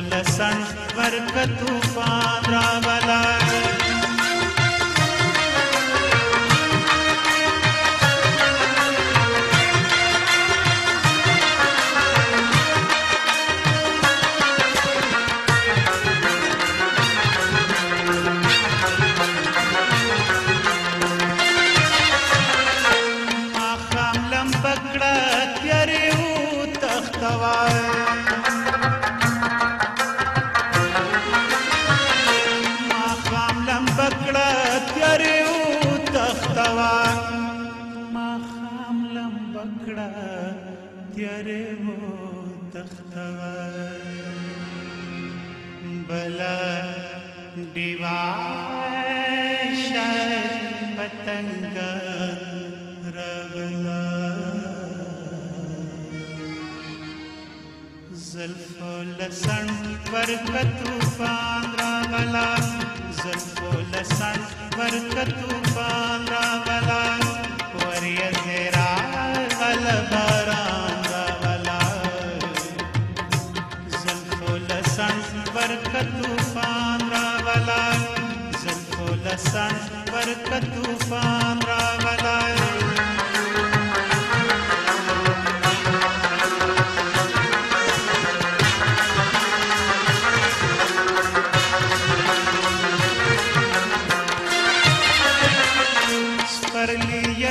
लसण बरकत तूफ़ान रावला પકડા ત્યારે વો તખતવર ભલા દિવાય પતંગ ઝલ્ફો લસણ પર તૂફાન રાવલા ઝલ્ફો લસણ પર તૂફાન बरकतूफान रावला जुल्फुल सन बरकतूफान रावला पर लिए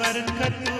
बरकत